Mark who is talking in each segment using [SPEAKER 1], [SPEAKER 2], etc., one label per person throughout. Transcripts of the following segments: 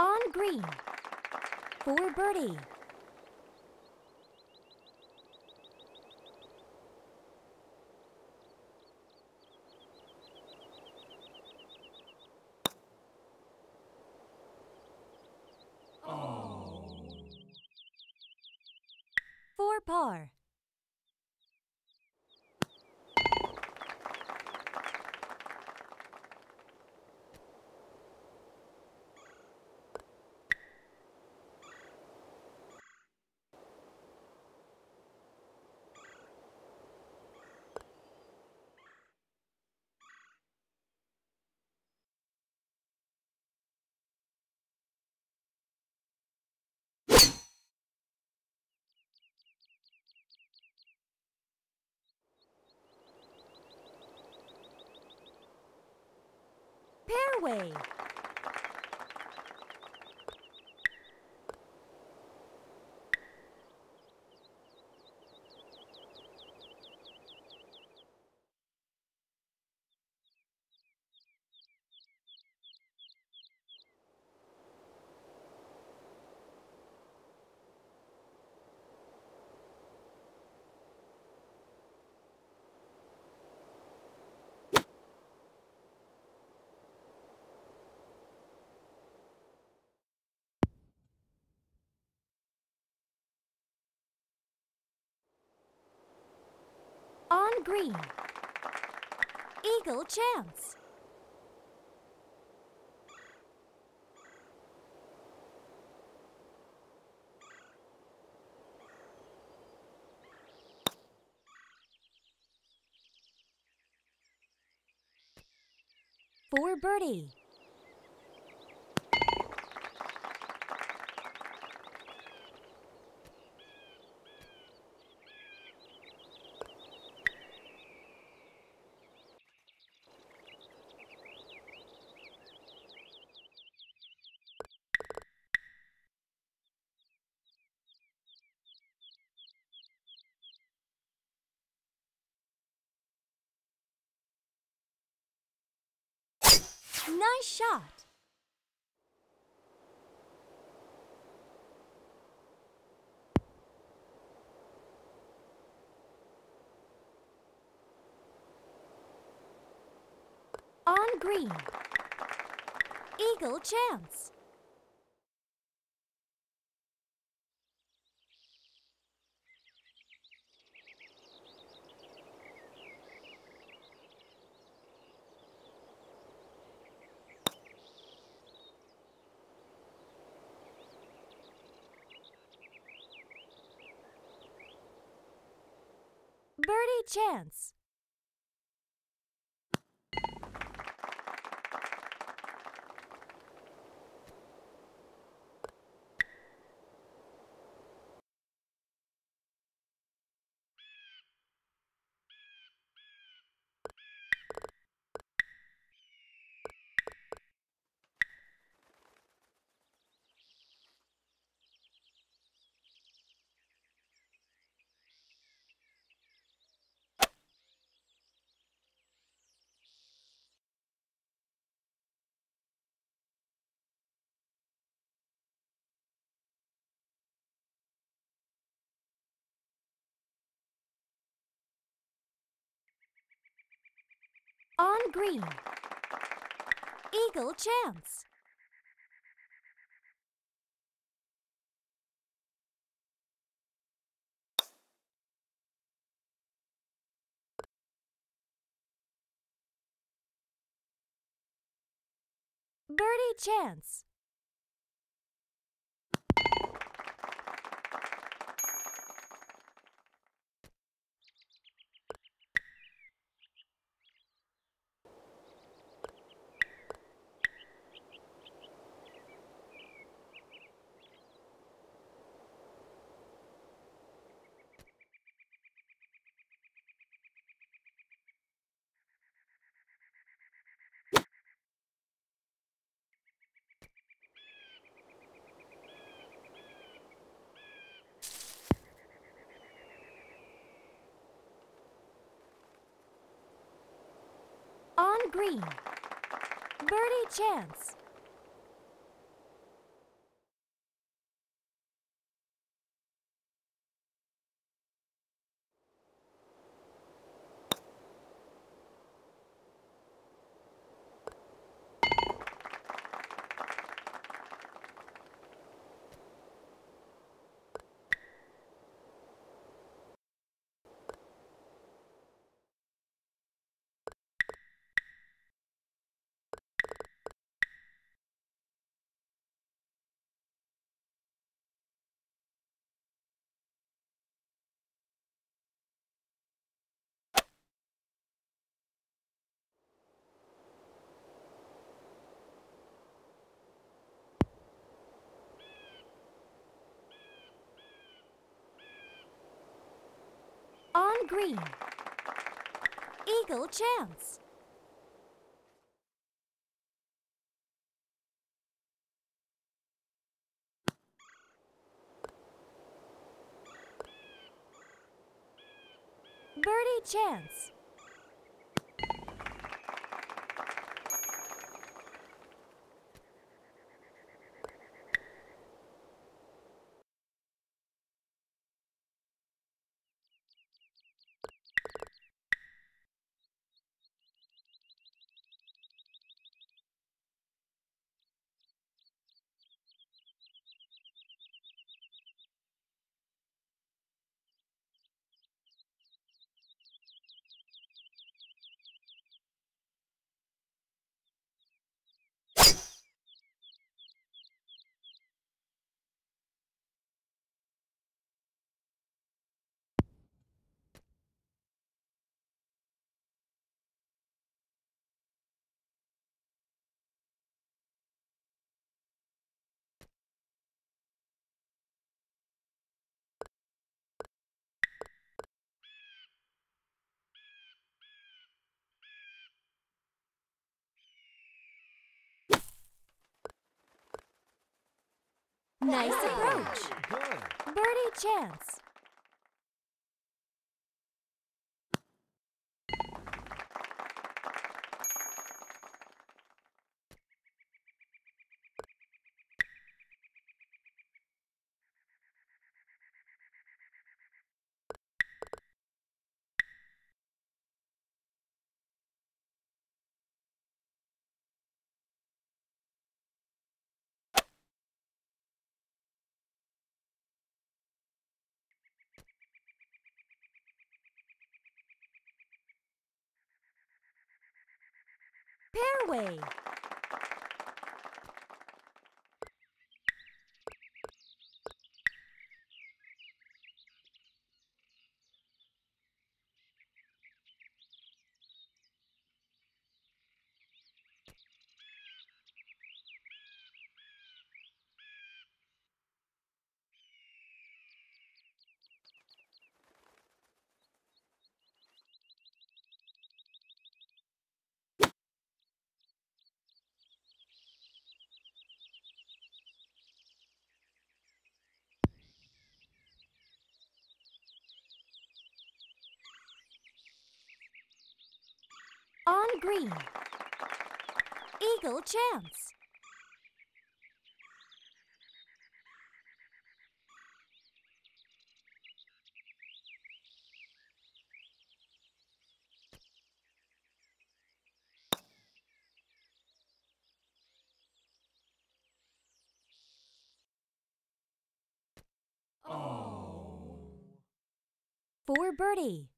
[SPEAKER 1] On green. For birdie. Oh. For par. Fairway. On green. Eagle chance. For birdie. Nice shot. On green. Eagle chance. Birdie chance. On green. Eagle chance. Birdie chance. On green. Birdie chance. Green. Eagle chance. Birdie chance. Nice approach. Birdie chance. Fairway. On green. Eagle chance.
[SPEAKER 2] Oh.
[SPEAKER 1] For birdie.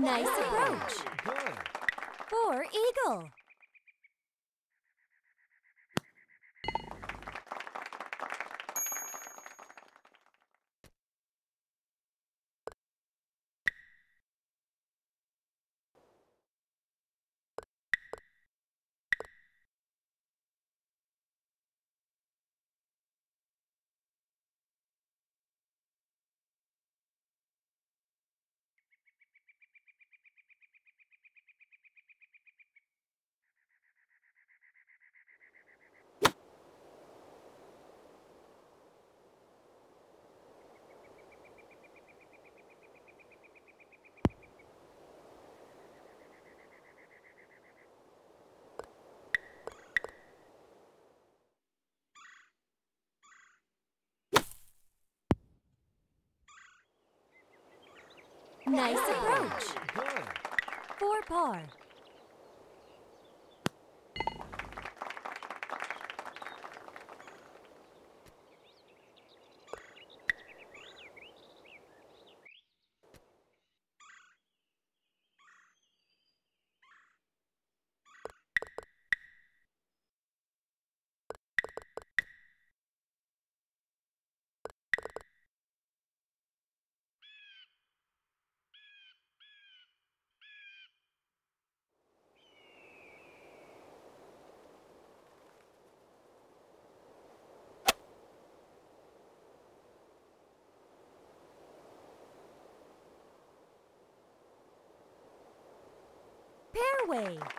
[SPEAKER 1] Nice approach.
[SPEAKER 2] Good.
[SPEAKER 1] For eagle. Nice approach. For par. Fairway.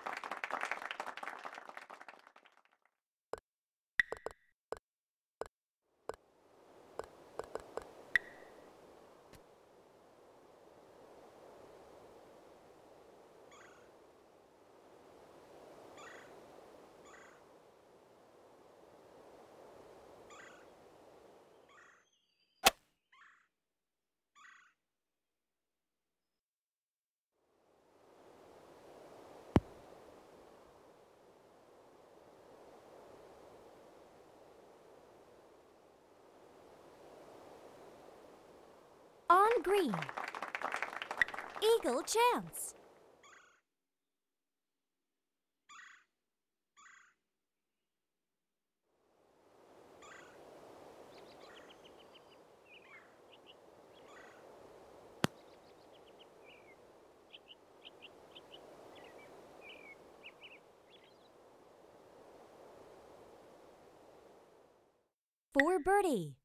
[SPEAKER 1] Green. Eagle chance. For birdie.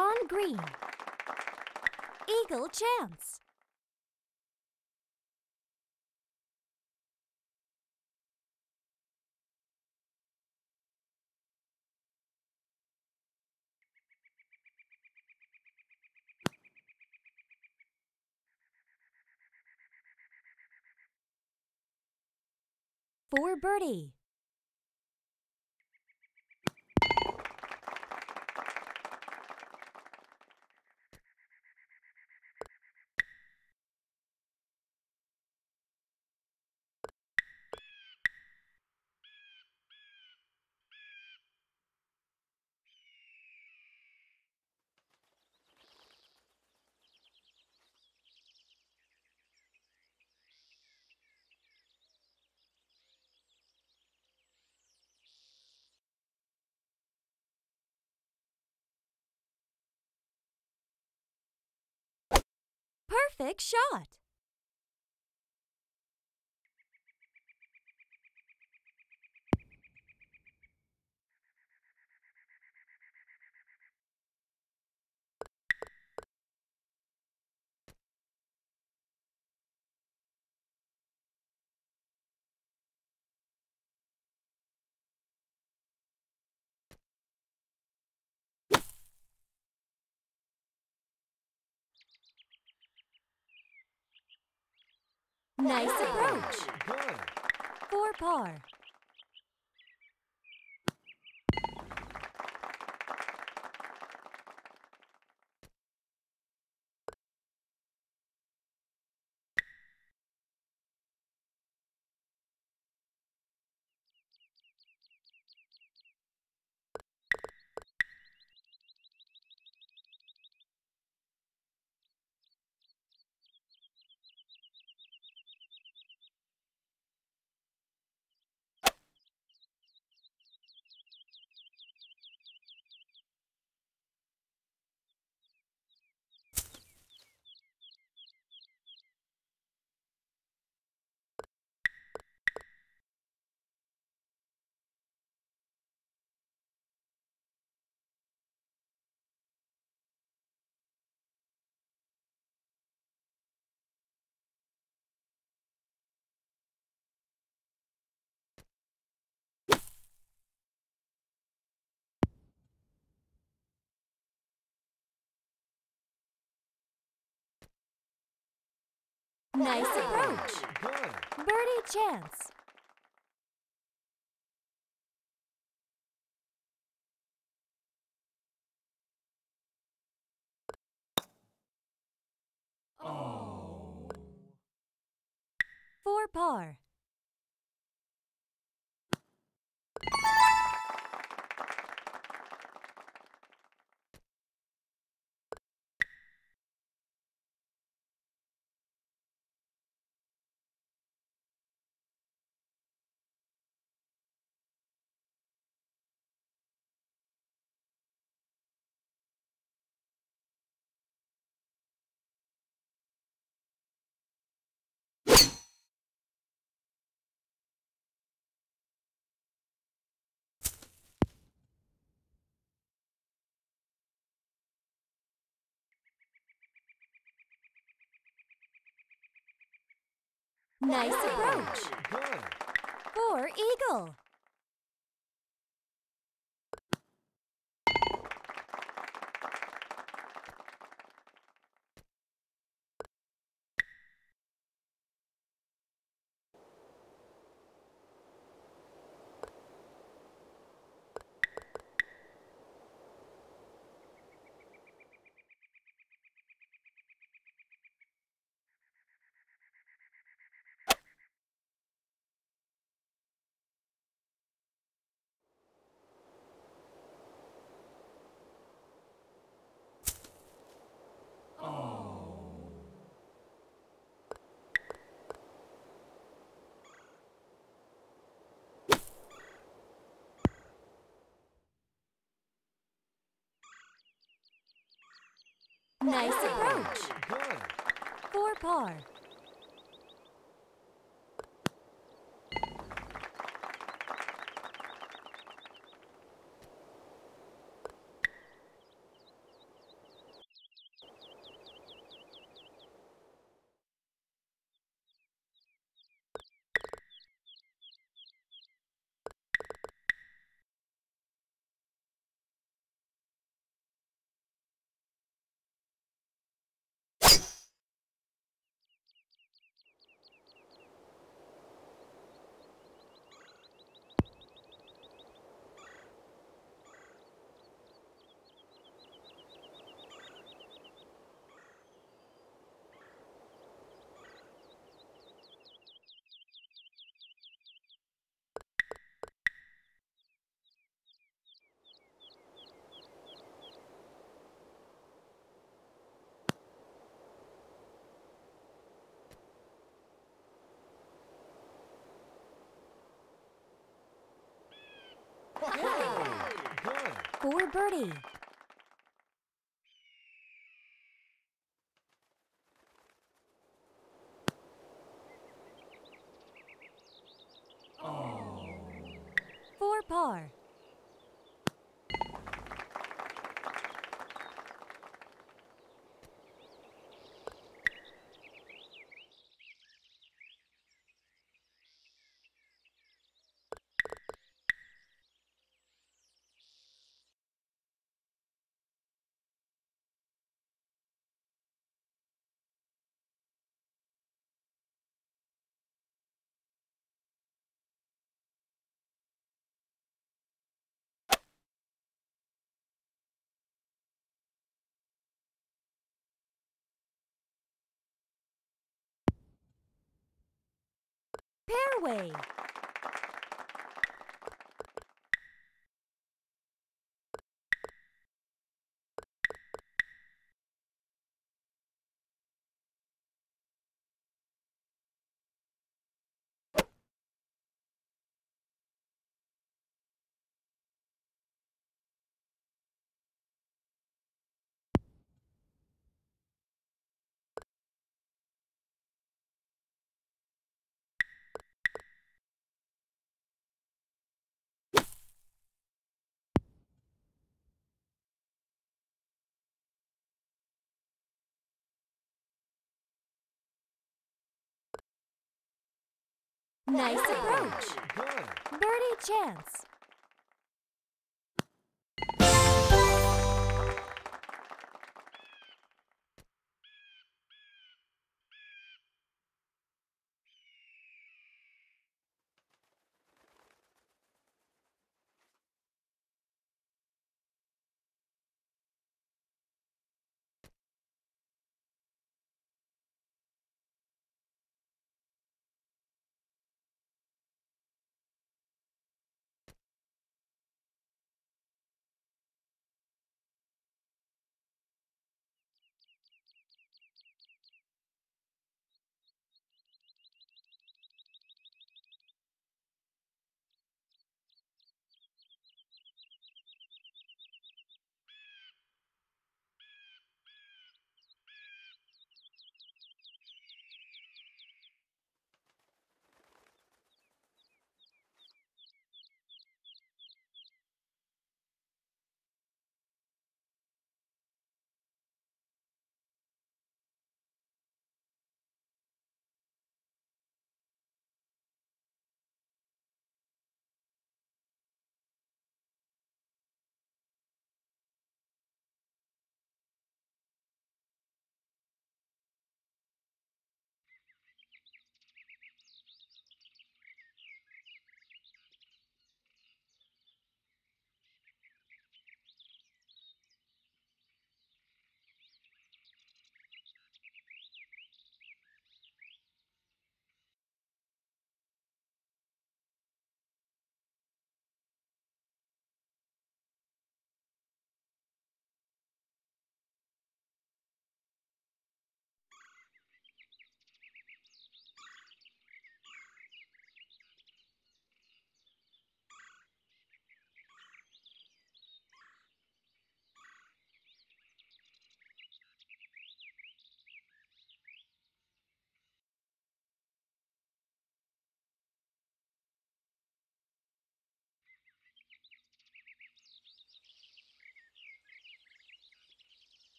[SPEAKER 1] On green. Eagle chance. For birdie. Perfect shot. Nice approach.
[SPEAKER 2] Good.
[SPEAKER 1] For par. Nice ah,
[SPEAKER 2] approach.
[SPEAKER 1] Birdie chance.
[SPEAKER 2] Oh.
[SPEAKER 1] Nice ah. approach.
[SPEAKER 2] Good.
[SPEAKER 1] For eagle. Nice approach.
[SPEAKER 2] Good.
[SPEAKER 1] For par. For birdie.
[SPEAKER 2] Oh.
[SPEAKER 1] For par. Fairway. Nice approach. Birdie chance.